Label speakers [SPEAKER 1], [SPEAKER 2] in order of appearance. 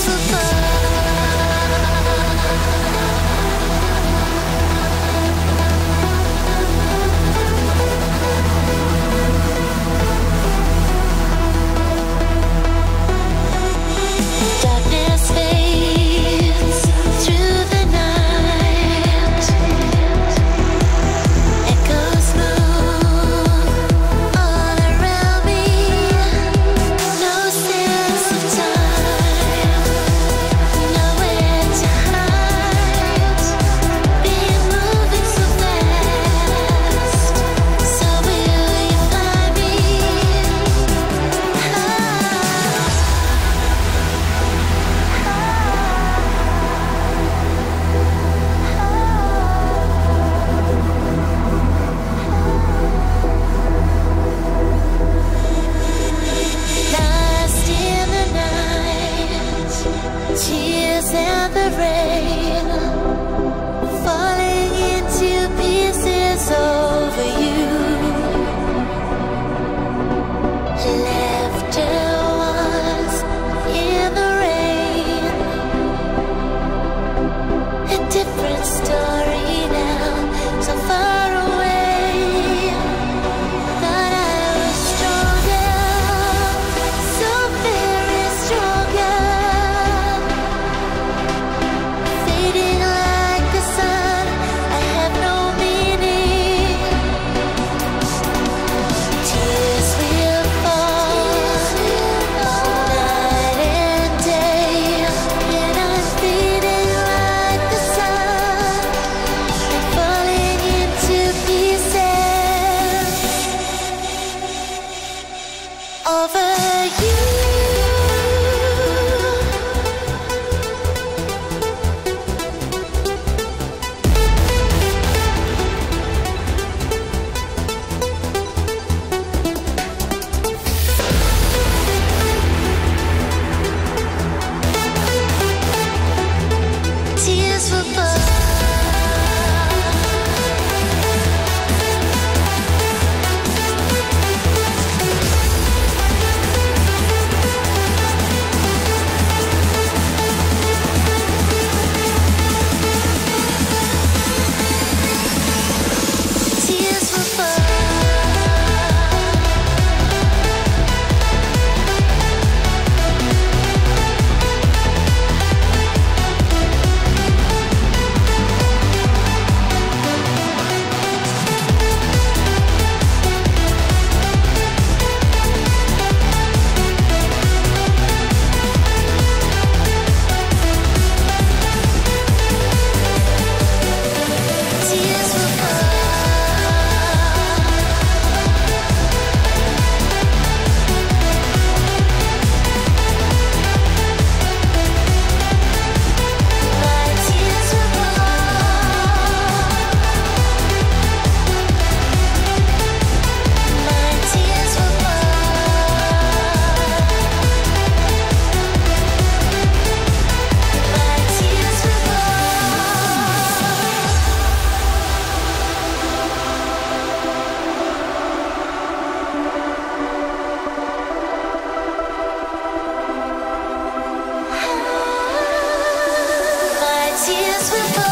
[SPEAKER 1] survive afraid. tears will fall.